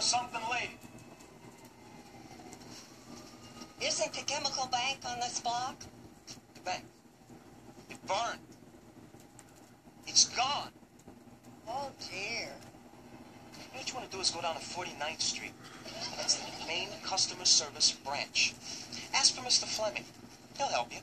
for something late. Isn't the Chemical Bank on this block? The bank. It burned. It's gone. Oh, dear. What you want to do is go down to 49th Street. That's the main customer service branch. Ask for Mr. Fleming. He'll help you.